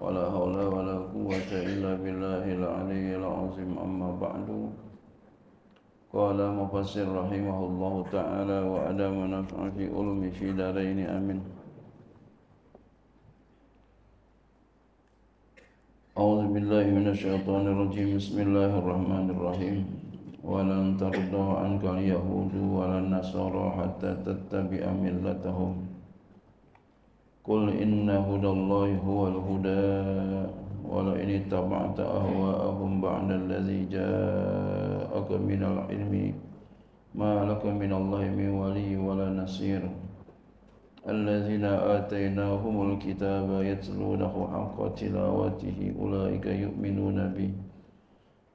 ولا حول ولا قوة إلا بالله العلي العظيم. أما بعد قال مفسر رحمه الله تعالى وأدام نفع في علم في دارين. أمين. أعوذ بالله من الشيطان الرجيم. بسم الله الرحمن الرحيم. ولن ترضى عنك اليهود ولا النصارى حتى تتبع ملتهم. قل إن هدى الله هو الهدى ولئن اتبعت أهواءهم بعد الذي جاءك من العلم ما لك من الله من ولي ولا نصير. الذين آتيناهم الكتاب يتلونه حق تلاوته أولئك يؤمنون به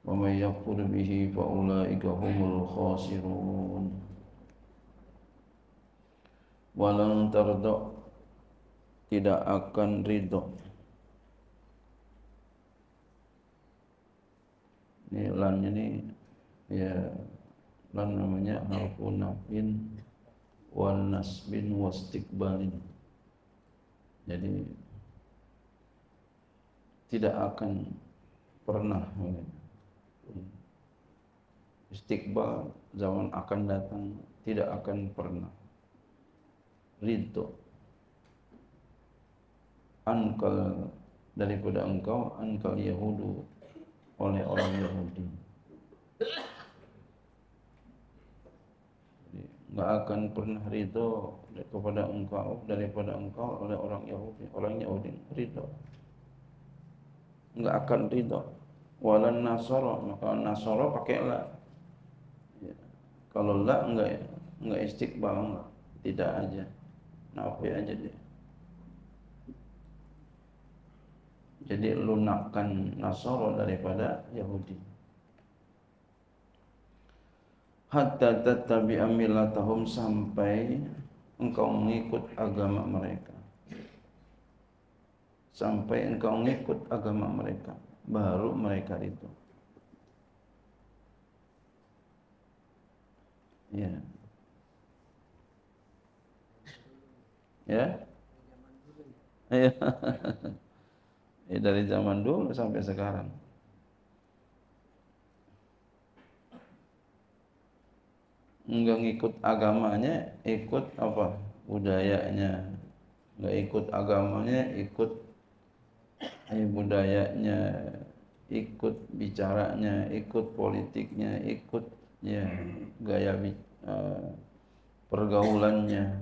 ومن يكفر به فأولئك هم الخاسرون. ولن ترضى tidak akan ridho. Ini lan ini ya lan namanya harfu nafin wal nasbin wastiqbalin jadi tidak akan pernah istiqbal zaman akan datang tidak akan pernah. Ridho ankal daripada engkau ankal Yahudu oleh orang Yahudi. Nggak akan pernah ridho kepada engkau daripada engkau oleh orang Yahudi. Orang Yahudi ridho. Nggak akan ridho. Walan nasoro maka nasoro pakai la. Ya. kalau la enggak enggak istiqbal enggak tidak aja. Nafi aja dia jadi lunakkan Nasara daripada Yahudi. Hatta tattabi'a millatahum sampai engkau mengikut agama mereka. Sampai engkau mengikut agama mereka. Baru mereka itu. Ya. Ya. Ya ya, dari zaman dulu sampai sekarang. Enggak ngikut agamanya, ikut apa? Budayanya. Enggak ikut agamanya, ikut eh, budayanya, ikut bicaranya, ikut politiknya, ikut ya gaya uh, pergaulannya.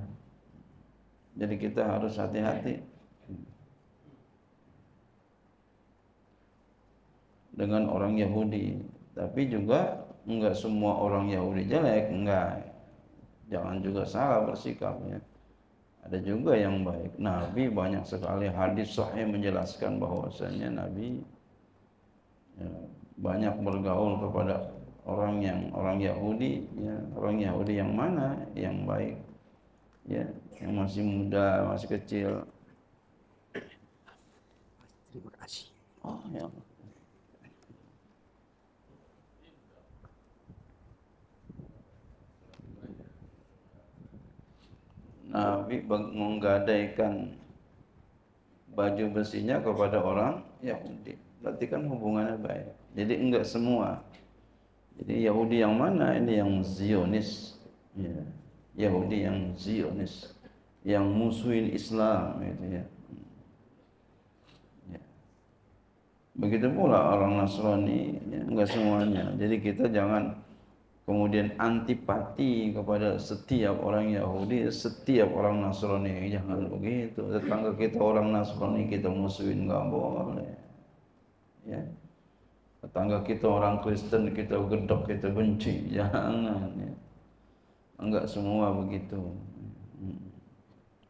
Jadi kita harus hati-hati dengan orang Yahudi. Tapi juga enggak semua orang Yahudi jelek, enggak. Jangan juga salah bersikapnya. Ada juga yang baik. Nabi banyak sekali hadis sahih menjelaskan bahwasanya Nabi ya, banyak bergaul kepada orang yang orang Yahudi, ya, orang Yahudi yang mana yang baik, ya, yang masih muda, masih kecil. Terima kasih. Oh, ya. Nabi menggadaikan baju besinya kepada orang Yahudi. Berarti kan hubungannya baik. Jadi enggak semua. Jadi Yahudi yang mana? Ini yang Zionis. Ya. Yahudi yang Zionis. Yang musuhin Islam itu ya. ya. Begitu pula orang Nasrani, ya, enggak semuanya. Jadi kita jangan kemudian antipati kepada setiap orang Yahudi, setiap orang Nasrani. Jangan begitu. Tetangga kita orang Nasrani kita musuhin nggak boleh. Ya. Tetangga kita orang Kristen kita gedok kita benci. Jangan. Ya. Enggak semua begitu.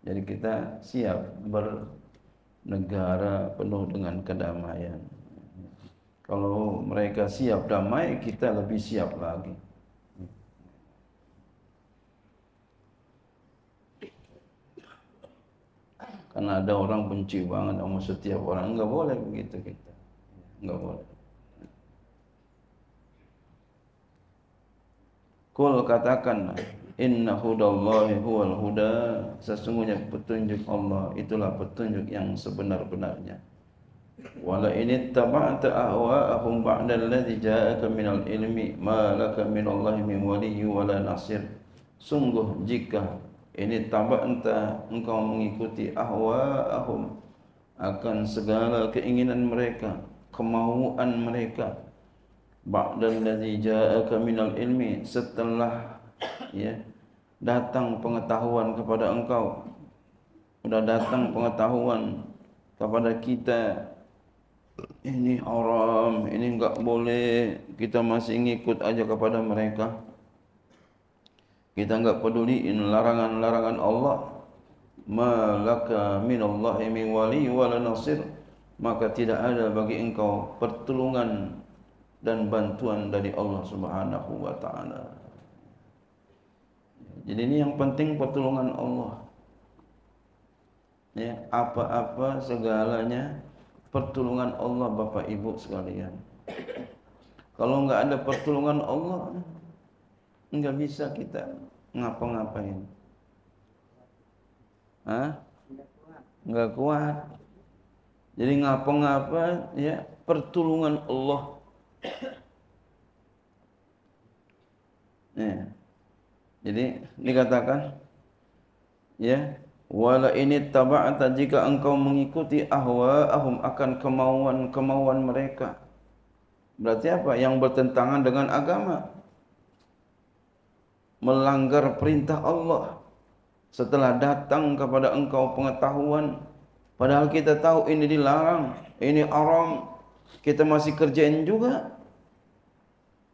Jadi kita siap ber negara penuh dengan kedamaian. Kalau mereka siap damai, kita lebih siap lagi. Karena ada orang benci banget sama setiap orang, enggak boleh begitu kita. Enggak boleh. Kul katakanlah Inna hudallahi huwal huda Sesungguhnya petunjuk Allah Itulah petunjuk yang sebenar-benarnya Wala ini taba'ta ahwa'ahum ba'da alladhi ja'aka minal ilmi Ma laka minallahi min waliyu wala nasir Sungguh jika ini taba'ta engkau mengikuti ahwa'ahum Akan segala keinginan mereka Kemauan mereka. Ba'dal ladzi ja'aka minal ilmi setelah ya datang pengetahuan kepada engkau. Sudah datang pengetahuan kepada kita. Ini haram ini enggak boleh kita masih ngikut aja kepada mereka kita enggak peduliin larangan-larangan Allah malaka minallahi min wali wala nasir maka tidak ada bagi engkau pertolongan dan bantuan dari Allah Subhanahu wa taala. Jadi ini yang penting pertolongan Allah. Ya, apa-apa segalanya pertolongan Allah Bapak Ibu sekalian. Kalau enggak ada pertolongan Allah, enggak bisa kita ngapa-ngapain. Hah? Enggak kuat. Jadi ngapa-ngapa ya pertolongan Allah Ya. Jadi dikatakan ya wala ini taba'ata jika engkau mengikuti ahwa'ahum akan kemauan-kemauan mereka. Berarti apa? Yang bertentangan dengan agama. Melanggar perintah Allah. Setelah datang kepada engkau pengetahuan padahal kita tahu ini dilarang, ini haram, kita masih kerjain juga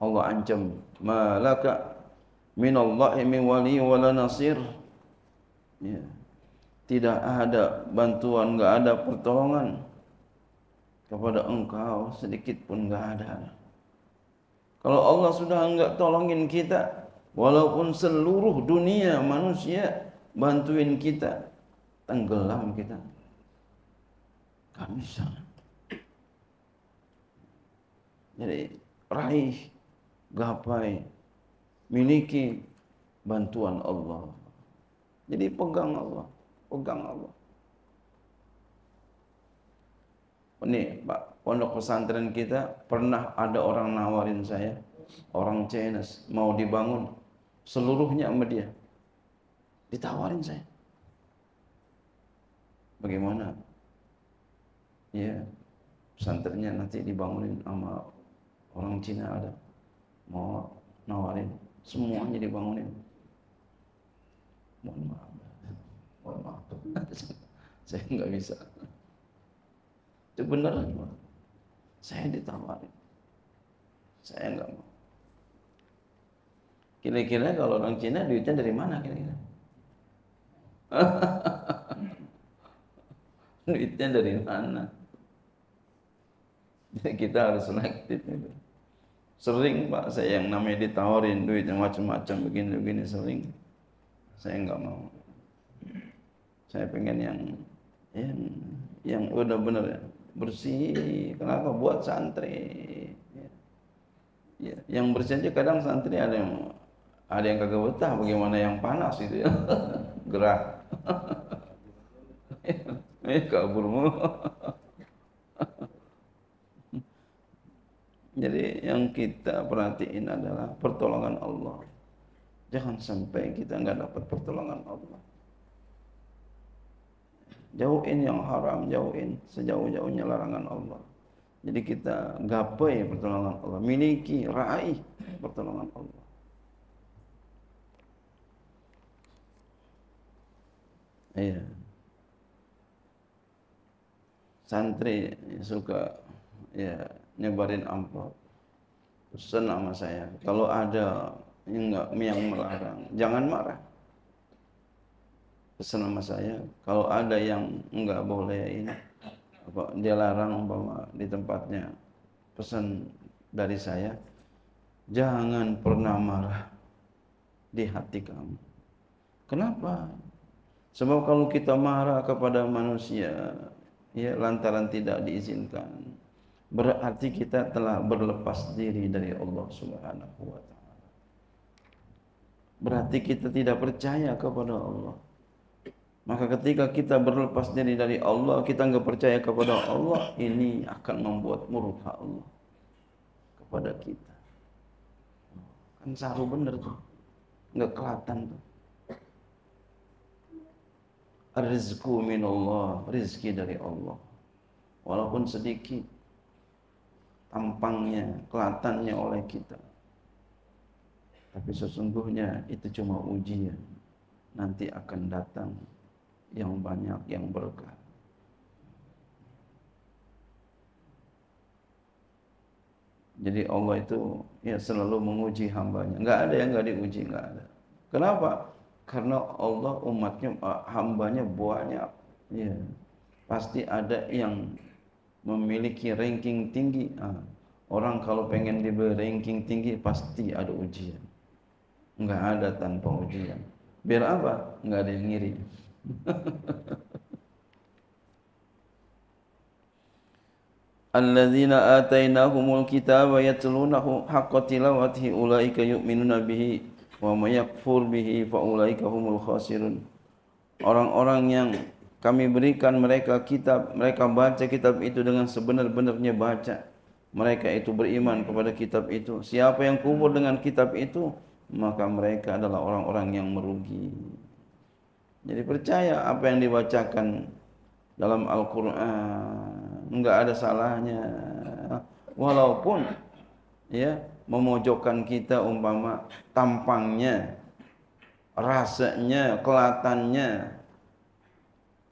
Allah ancam malaka min Allah min wali wala nasir ya. tidak ada bantuan enggak ada pertolongan kepada engkau sedikit pun enggak ada kalau Allah sudah enggak tolongin kita walaupun seluruh dunia manusia bantuin kita tenggelam kita enggak bisa jadi raih, gapai, miliki bantuan Allah. Jadi pegang Allah, pegang Allah. Ini Pak, pondok pesantren kita pernah ada orang nawarin saya, orang Chinese mau dibangun seluruhnya sama dia. Ditawarin saya. Bagaimana? Ya, pesantrennya nanti dibangunin sama orang Cina ada. Mau nawarin semuanya dibangunin. Mohon maaf. Mohon maaf. Saya nggak bisa. Itu beneran saya ditawarin. Saya nggak mau kira-kira kalau orang Cina duitnya dari mana kira-kira duitnya dari mana kita harus selektif itu Sering Pak saya yang namanya ditawarin duit yang macam-macam begini-begini sering. Saya enggak mau. Saya pengen yang yang yang udah benar ya, bersih. Kenapa buat santri? Ya. ya. Yang bersih aja kadang santri ada yang ada yang kagak betah bagaimana yang panas itu ya. Gerah. Eh kabur mulu. Jadi yang kita perhatiin adalah pertolongan Allah. Jangan sampai kita nggak dapat pertolongan Allah. Jauhin yang haram, jauhin sejauh-jauhnya larangan Allah. Jadi kita gapai pertolongan Allah, miliki, raih pertolongan Allah. Iya. Santri suka ya nyebarin amplop. Pesan sama saya kalau ada yang enggak yang melarang jangan marah. Pesan sama saya kalau ada yang enggak boleh ini apa dia larang umpama di tempatnya. Pesan dari saya jangan pernah marah di hati kamu. Kenapa sebab kalau kita marah kepada manusia ya lantaran tidak diizinkan berarti kita telah berlepas diri dari Allah Subhanahu wa berarti kita tidak percaya kepada Allah. Maka ketika kita berlepas diri dari Allah kita enggak percaya kepada Allah ini akan membuat murka Allah kepada kita. Kan saru bener tuh. Enggak kelihatan tuh Rizku minallah, rizki dari Allah. Walaupun sedikit tampangnya, kelihatannya oleh kita. Tapi sesungguhnya itu cuma ujian. Nanti akan datang yang banyak, yang berkah. Jadi Allah itu ya selalu menguji hambanya. Enggak ada yang enggak diuji, enggak ada. Kenapa? Karena Allah umatnya hambanya banyak. Ya. Pasti ada yang memiliki ranking tinggi. Ah, orang kalau pengen diberi ranking tinggi pasti ada ujian. Enggak ada tanpa ujian. Biar apa? Enggak ada yang ngiri. Alladzina atainahumul kitaba yatlunahu haqqa tilawatihi ulaika yu'minuna bihi wa may bihi fa ulaika humul khasirun. Orang-orang yang kami berikan mereka kitab mereka baca kitab itu dengan sebenar-benarnya baca. Mereka itu beriman kepada kitab itu. Siapa yang kufur dengan kitab itu maka mereka adalah orang-orang yang merugi. Jadi percaya apa yang dibacakan dalam Al-Qur'an. Enggak ada salahnya. Walaupun ya memojokkan kita umpama tampangnya, rasanya, kelatannya,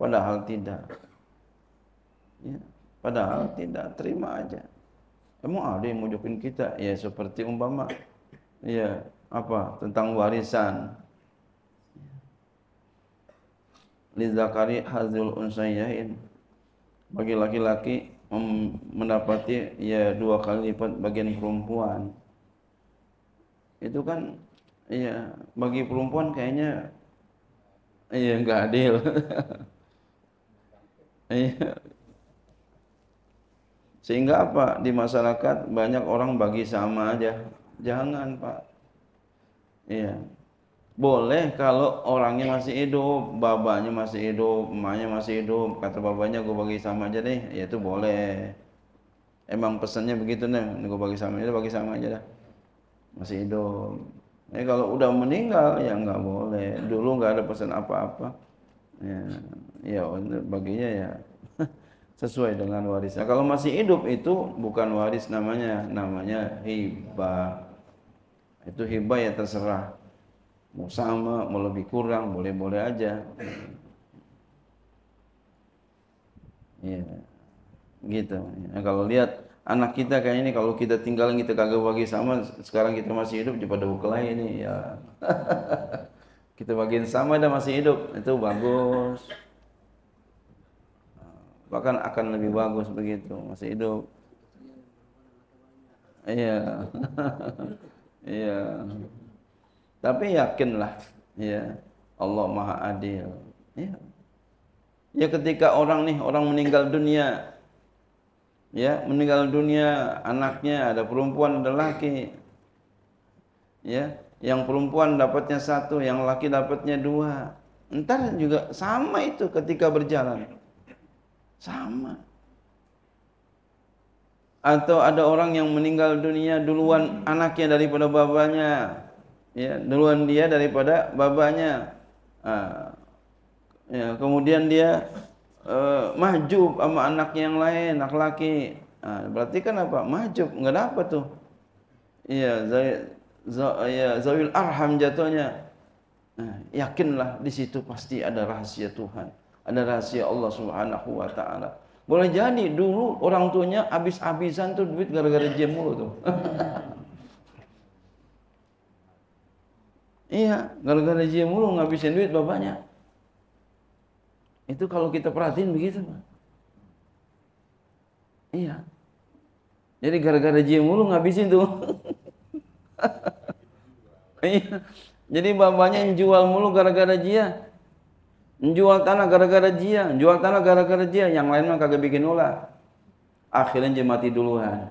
padahal tidak. Ya, padahal tidak terima aja. Emang ada yang mojokin kita? Ya seperti umpama, ya apa tentang warisan. Lizakari hazul unsayain bagi laki-laki mendapati ya dua kali lipat bagian perempuan itu kan iya bagi perempuan kayaknya iya enggak adil. Iya. Sehingga apa? Di masyarakat banyak orang bagi sama aja. Jangan pak. Iya. Boleh kalau orangnya masih hidup babanya masih hidup emaknya masih hidup kata babanya gue bagi sama aja deh. Ya itu boleh. Emang pesannya begitu nih gue bagi sama aja bagi sama aja dah masih hidup. Eh kalau udah meninggal ya nggak boleh. Dulu nggak ada pesan apa-apa. Ya, ya baginya ya sesuai dengan warisnya. Kalau masih hidup itu bukan waris namanya, namanya hibah. Itu hibah ya terserah. Mau sama, mau lebih kurang, boleh-boleh aja. Ya, gitu. Ya, kalau lihat anak kita kayak ini kalau kita tinggalin kita kagak bagi sama sekarang kita masih hidup pada berkelahi ini ya. Kita bagiin sama dan masih hidup itu bagus. Bahkan akan lebih bagus begitu masih hidup. Iya. Iya. Tapi yakinlah ya Allah Maha Adil ya ya ketika orang nih orang meninggal dunia ya meninggal dunia anaknya ada perempuan ada laki. Ya yang perempuan dapatnya satu yang laki dapatnya dua. Entar juga sama itu ketika berjalan. Sama. Atau ada orang yang meninggal dunia duluan anaknya daripada bapaknya ya duluan dia daripada bapaknya ah, ya kemudian dia uh, mahjub sama anaknya yang lain, anak laki. Nah, berarti kan apa? Mahjub, enggak dapat tuh. Iya, ya, zawil arham jatuhnya. Nah, yakinlah di situ pasti ada rahasia Tuhan. Ada rahasia Allah Subhanahu wa taala. Boleh jadi dulu orang tuanya habis-habisan tuh duit gara-gara jam mulu tuh. iya, gara-gara jam mulu ngabisin duit bapaknya. Itu kalau kita perhatiin begitu. Iya. Jadi gara-gara dia mulu ngabisin tuh. iya. Jadi bapaknya yang jual mulu gara-gara dia. Jual tanah gara-gara dia, jual tanah gara-gara dia, yang lain mah kagak bikin ulah. Akhirnya dia mati duluan.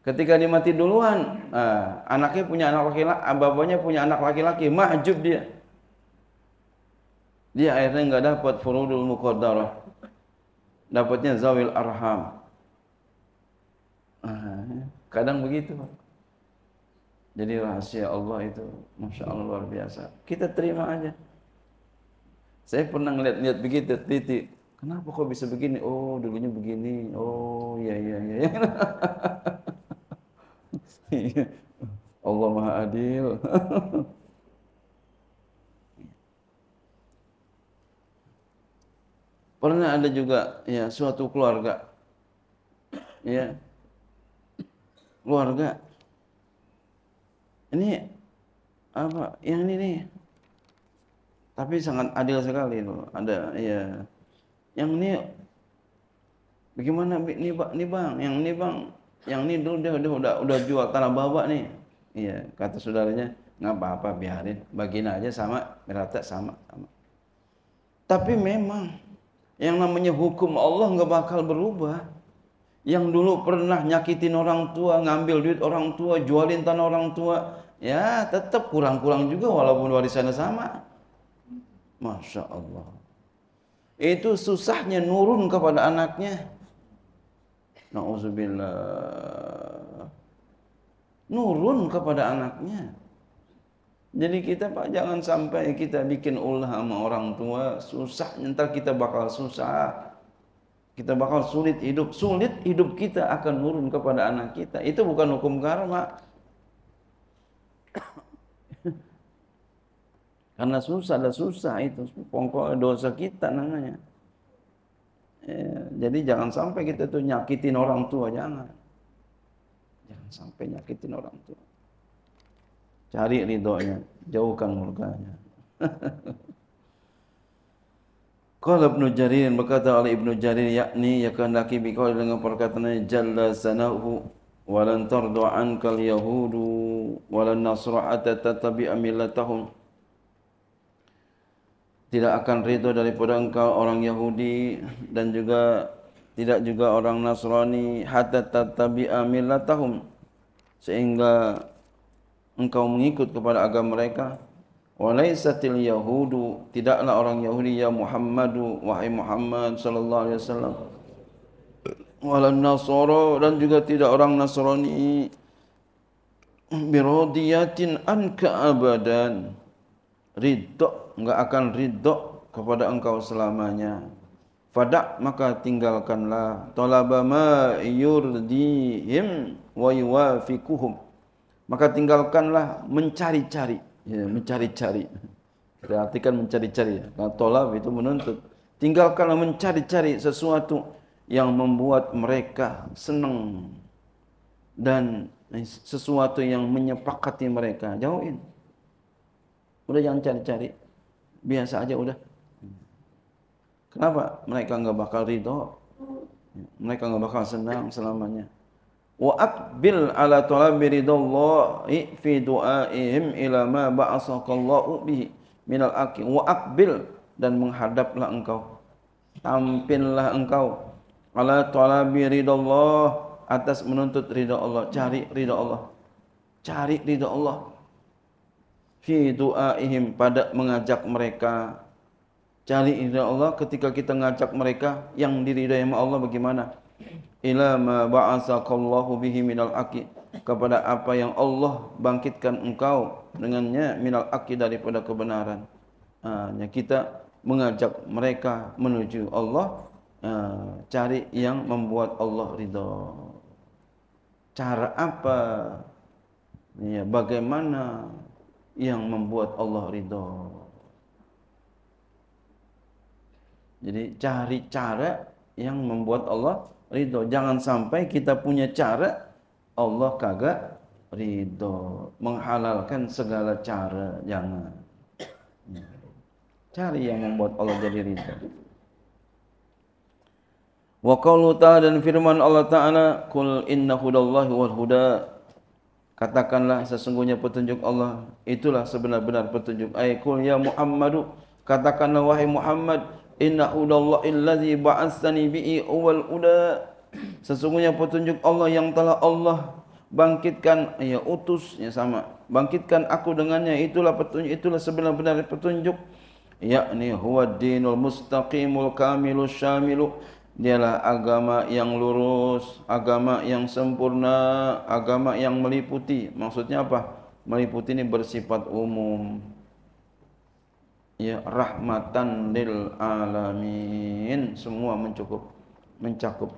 Ketika dia mati duluan, nah, anaknya punya anak laki-laki, bapaknya punya anak laki-laki, mahjub dia. Dia akhirnya nggak dapat furudul muqaddarah. Dapatnya zawil arham. Nah, kadang begitu. Jadi rahasia Allah itu Masya Allah luar biasa. Kita terima aja. Saya pernah ngeliat-liat begitu, titik. Kenapa kok bisa begini? Oh, dulunya begini. Oh, iya, iya, iya. Allah Maha Adil. Pernah ada juga ya suatu keluarga. Ya. Keluarga. Ini apa yang ini nih. Tapi sangat adil sekali loh ada ya yang ini bagaimana nih bang nih bang. Yang ini bang. Yang ini dulu dia udah udah, udah jual tanah bawa nih. Iya kata saudaranya nggak apa-apa biarin. Bagiin aja sama merata sama sama. Tapi memang yang namanya hukum Allah nggak bakal berubah yang dulu pernah nyakitin orang tua, ngambil duit orang tua, jualin tanah orang tua, ya tetap kurang-kurang juga walaupun warisannya sama. Masya Allah. Itu susahnya nurun kepada anaknya. Nauzubillah. Nurun kepada anaknya. Jadi kita Pak jangan sampai kita bikin ulah sama orang tua, susah ntar kita bakal susah kita bakal sulit hidup. Sulit hidup kita akan turun kepada anak kita. Itu bukan hukum karma. Karena susah ada susah itu. Pokok dosa kita namanya. Ya, jadi jangan sampai kita tuh nyakitin orang tua. Jangan. Jangan sampai nyakitin orang tua. Cari ridhonya. Jauhkan murkanya. Qala Ibnu Jarir berkata oleh Ibnu Jarir yakni ya kehendaki biqaul dengan perkataan jalla sanahu walan tardu anka al-yahudu walan nasra tatabi millatahum tidak akan ridho daripada engkau orang Yahudi dan juga tidak juga orang Nasrani hatta tatabi millatahum sehingga engkau mengikut kepada agama mereka Walaisatil yahudu tidaklah orang Yahudi ya Muhammadu wahai Muhammad sallallahu alaihi wasallam. Walan nasara dan juga tidak orang Nasrani biradiyatin anka abadan. Ridho enggak akan ridho kepada engkau selamanya. Fadak maka tinggalkanlah talaba ma yurdihim wa yuwafiquhum. Maka tinggalkanlah mencari-cari ya, mencari-cari. Kita artikan mencari-cari. Nah, tolab itu menuntut. Tinggalkanlah mencari-cari sesuatu yang membuat mereka senang dan sesuatu yang menyepakati mereka. Jauhin. Udah jangan cari-cari. Biasa aja udah. Kenapa? Mereka nggak bakal ridho. Mereka nggak bakal senang selamanya wa aqbil ala talabi ridallahi fi du'aihim ila ma ba'asakallahu bihi minal aqi. Wa aqbil dan menghadaplah engkau. Tampillah engkau ala talabi ridallah atas menuntut ridha Allah. Cari ridha Allah. Cari ridha Allah. Fi du'aihim pada mengajak mereka. Cari ridha Allah ketika kita ngajak mereka yang diridhai Allah bagaimana ila ma ba'asakallahu bihi minal aqi kepada apa yang Allah bangkitkan engkau dengannya minal aqi daripada kebenaran. Kita mengajak mereka menuju Allah cari yang membuat Allah ridha. Cara apa? Ya, bagaimana yang membuat Allah ridha? Jadi cari cara yang membuat Allah ridho. Jangan sampai kita punya cara Allah kagak ridho. Menghalalkan segala cara. Jangan. Cari yang membuat Allah jadi ridho. Wa qawlu ta'ala dan firman Allah Ta'ala, Kul inna hudallahi wal huda. Katakanlah sesungguhnya petunjuk Allah, itulah sebenar-benar petunjuk. Ay kul ya Muhammadu, katakanlah wahai Muhammad, inna hudallahi alladhi ba'athani bi'i awal huda. Sesungguhnya petunjuk Allah yang telah Allah bangkitkan, ya utus, ya sama. Bangkitkan aku dengannya, itulah petunjuk, itulah sebenar-benar petunjuk. Yakni huwa dinul mustaqimul kamilus syamilu dialah agama yang lurus, agama yang sempurna, agama yang meliputi. Maksudnya apa? Meliputi ini bersifat umum. Ya, rahmatan lil alamin, semua mencukup, mencakup.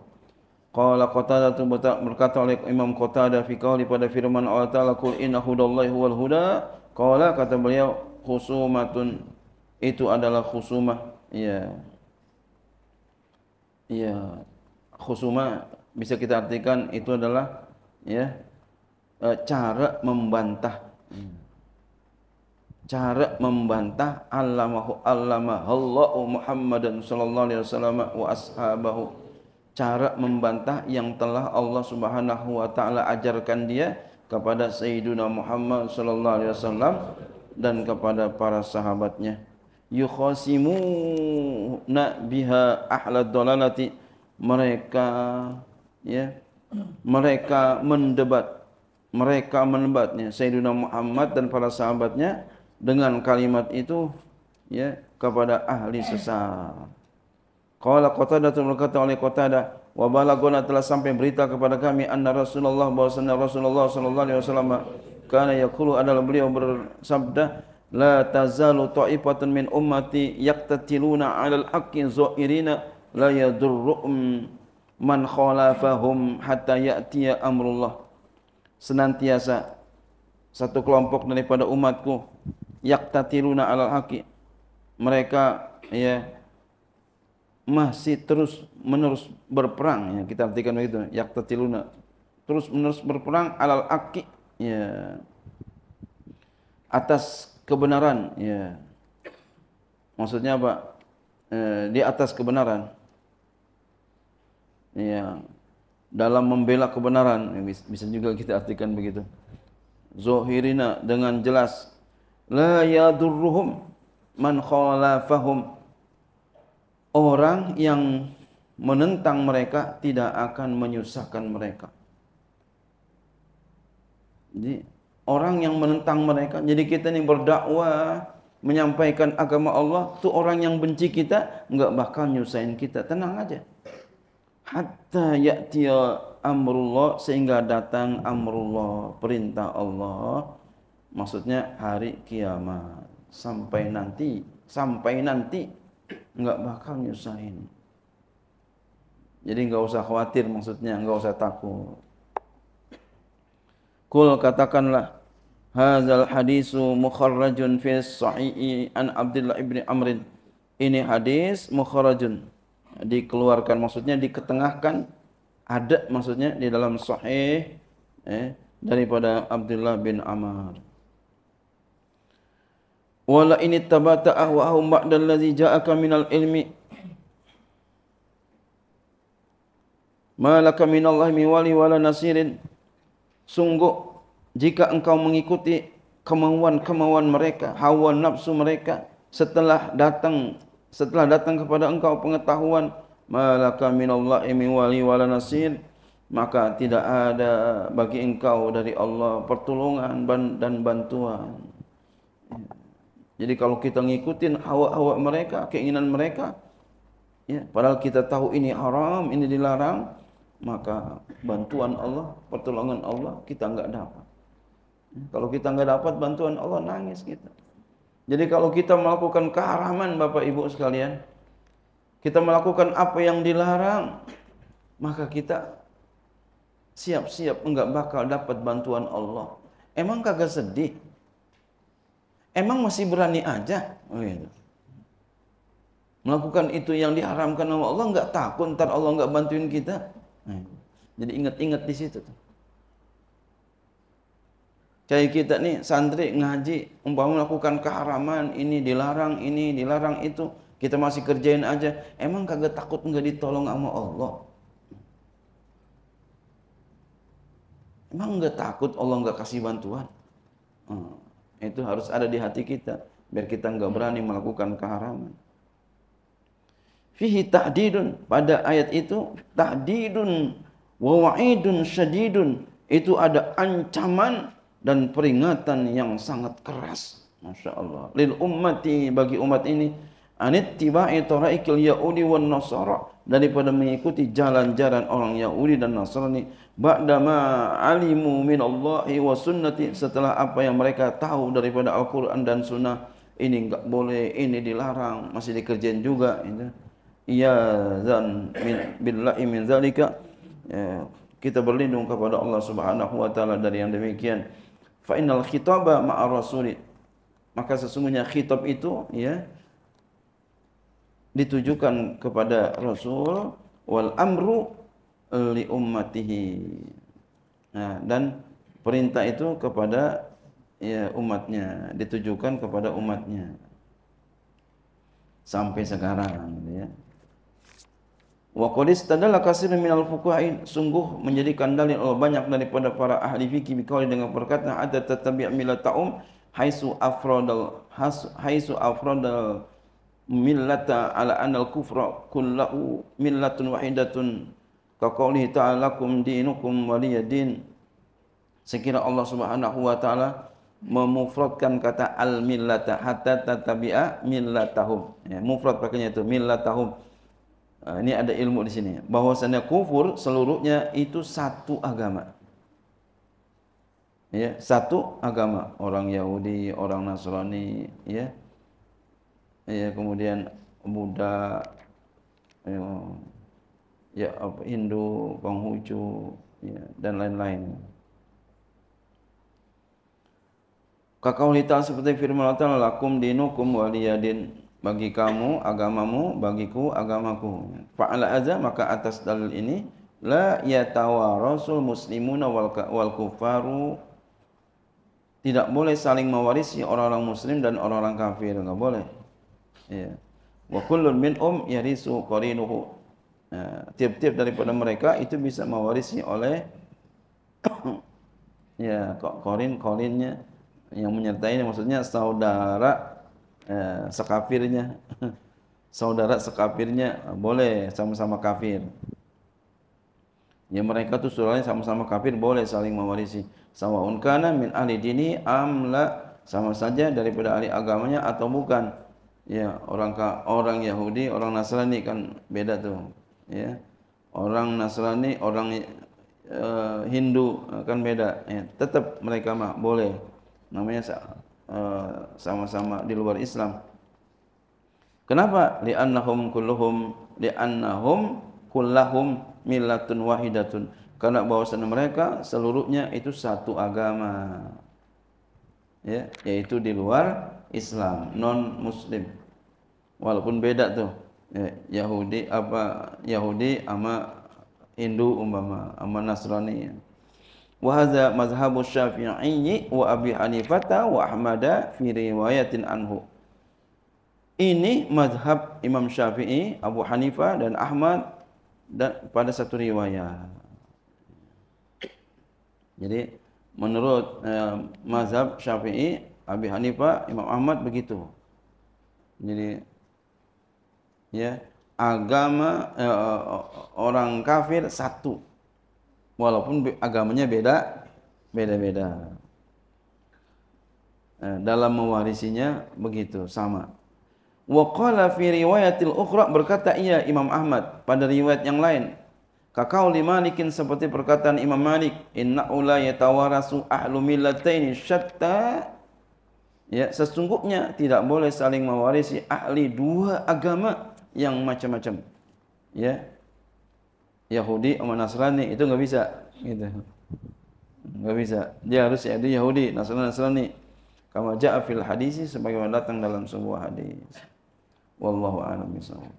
Qala Qatadah tu berkata oleh Imam Qatadah fi qawli pada firman Allah Taala qul inna hudallahi huwal huda. Qala kata beliau khusumatun itu adalah khusumah. Ya, ya khusuma bisa kita artikan itu adalah ya e, cara membantah cara membantah allamahu allamahallahu Muhammadan sallallahu alaihi wasallam wa ashabahu. Cara membantah yang telah Allah Subhanahu wa taala ajarkan dia kepada Sayyidina Muhammad sallallahu alaihi wasallam dan kepada para sahabatnya. Yukhasimuna biha ahlad dalalati. Mereka ya mereka mendebat mereka mendebatnya Sayyidina Muhammad dan para sahabatnya dengan kalimat itu ya kepada ahli sesat Qala Qatadah berkata oleh Qatadah wa balagona telah sampai berita kepada kami anna Rasulullah bahwasanya Rasulullah sallallahu alaihi wasallam kana yaqulu adalah beliau bersabda la tazalu ta'ifatun min ummati yaqtatiluna 'alal haqqi zahirina la yadurruhum man khalafahum hatta ya'tiya amrullah. Senantiasa satu kelompok daripada umatku yaqtatiluna 'alal haqqi mereka ya masih terus menerus berperang. Ya kita artikan begitu. Yaqtatiluna terus menerus berperang 'alal haqqi ya atas kebenaran ya. Maksudnya apa? E, di atas kebenaran. Ya dalam membela kebenaran. Ya, bisa juga kita artikan begitu. Zohirina dengan jelas la yadurruhum man khalafahum orang yang menentang mereka tidak akan menyusahkan mereka jadi orang yang menentang mereka. Jadi kita ni berdakwah, menyampaikan agama Allah, tu orang yang benci kita enggak bakal nyusahin kita. Tenang aja. Hatta ya'tiya amrullah sehingga datang amrullah, perintah Allah. Maksudnya hari kiamat. Sampai nanti, sampai nanti enggak bakal nyusahin. Jadi enggak usah khawatir maksudnya, enggak usah takut. Kul katakanlah Hazal hadisu mukharrajun fi sahihi an Abdullah ibni Amrin. Ini hadis mukharrajun. Dikeluarkan maksudnya diketengahkan ada maksudnya di dalam sahih eh, daripada Abdullah bin Amr. Wala ini tabata ahwahum ba'da allazi ja'aka minal ilmi Ma laka minallahi min wali wala nasirin Sungguh jika engkau mengikuti kemauan-kemauan mereka, hawa nafsu mereka setelah datang setelah datang kepada engkau pengetahuan malaka minallahi min wali wala nasir maka tidak ada bagi engkau dari Allah pertolongan dan bantuan. Jadi kalau kita ngikutin hawa-hawa mereka, keinginan mereka, ya, padahal kita tahu ini haram, ini dilarang, maka bantuan Allah, pertolongan Allah kita enggak dapat. Kalau kita nggak dapat bantuan Allah nangis kita. Jadi kalau kita melakukan keharaman Bapak Ibu sekalian, kita melakukan apa yang dilarang, maka kita siap-siap enggak bakal dapat bantuan Allah. Emang kagak sedih? Emang masih berani aja? Oh, gitu. Melakukan itu yang diharamkan oleh Allah enggak takut ntar Allah enggak bantuin kita? Nah, jadi ingat-ingat di situ. Kayak kita nih santri ngaji, umpama melakukan keharaman, ini dilarang, ini dilarang itu. Kita masih kerjain aja. Emang kagak takut nggak ditolong sama Allah? Emang nggak takut Allah nggak kasih bantuan? Hmm, itu harus ada di hati kita biar kita nggak berani melakukan keharaman. Fihi ta'didun pada ayat itu ta'didun wa wa'idun syadidun itu ada ancaman dan peringatan yang sangat keras. Masya Allah. Lil ummati bagi umat ini anit tiba'i taraikil yahudi wan nasara daripada mengikuti jalan-jalan orang Yahudi dan Nasrani. Ba'dama alimu min Allahi wa sunnati setelah apa yang mereka tahu daripada Al-Qur'an dan sunnah ini enggak boleh ini dilarang masih dikerjain juga itu ya zan min billahi min zalika. Ya, kita berlindung kepada Allah Subhanahu wa taala dari yang demikian. Fa innal khitaba ma'a rasuli. Maka sesungguhnya khitab itu ya ditujukan kepada Rasul wal amru li ummatihi. Nah, dan perintah itu kepada ya umatnya, ditujukan kepada umatnya. Sampai sekarang gitu ya. Wa qad istadalla katsirun minal fuqahain sungguh menjadikan dalil oleh banyak daripada para ahli fikih bikauli dengan perkataan ada tatabi' millataum haisu afradal haisu afradal millata ala anal kufra kullahu millatun wahidatun. Ka qawlihi ta'ala lakum dinukum waliyadin sekira Allah Subhanahu wa taala memufradkan kata al millata hatta tatabi'a millatahum. Ya mufrad pakainya itu millatahum. Uh, ini ada ilmu di sini. Bahwasanya kufur seluruhnya itu satu agama. Ya satu agama. Orang Yahudi orang Nasrani ya ya kemudian Buddha ya, ya Hindu, Konghucu ya, dan lain-lain. Kakau hita seperti firman Allah lakum dinukum waliyadin bagi kamu agamamu bagiku agamaku. Fa'ala azza maka atas dalil ini la yatawarasul muslimuna wal, wal kufaru tidak boleh saling mewarisi orang-orang muslim dan orang-orang kafir enggak boleh ya wa kullun minhum yarisu qarinuhu. Ya, tiap-tiap daripada mereka itu bisa mewarisi oleh ya korin korinnya yang menyertai maksudnya saudara eh, sekafirnya. Saudara sekafirnya boleh sama-sama kafir. Ya mereka tuh saudaranya sama-sama kafir boleh saling mewarisi. Sawaun kana min ahli dini amla sama saja daripada ahli agamanya atau bukan ya orang orang Yahudi orang Nasrani kan beda tuh ya orang Nasrani orang uh, Hindu kan beda. Ya, tetap mereka mah boleh. Namanya uh, sama-sama di luar Islam. Kenapa? Li'annahum kulluhum li'annahum kullahum millatun wahidatun. Karena bahwasanya mereka seluruhnya itu satu agama. Ya yaitu di luar Islam non muslim walaupun beda tuh ya, Yahudi apa Yahudi sama Hindu umpama sama Nasrani wa hadza mazhabu Syafi'i wa Abi Hanifah wa Ahmad fi riwayatin anhu ini mazhab Imam Syafi'i, Abu Hanifah dan Ahmad dan pada satu riwayat. Jadi menurut eh, mazhab Syafi'i, Abi Hanifah, Imam Ahmad begitu. Jadi ya agama eh, orang kafir satu. Walaupun agamanya beda beda-beda. Eh, dalam mewarisinya begitu sama. Wa qala fi riwayatil ukhra berkata ia Imam Ahmad pada riwayat yang lain. Kakauli Malikin seperti perkataan Imam Malik, inna ula yatawarasu ahlu millataini syatta. Ya, sesungguhnya tidak boleh saling mewarisi ahli dua agama yang macam-macam. Ya. Yahudi sama Nasrani itu enggak bisa gitu. Enggak bisa. Dia harus ya Yahudi, Nasrani, Nasrani. Kama ja'a fil hadisi sebagaimana datang dalam sebuah hadis. Wallahu a'lam bishawab.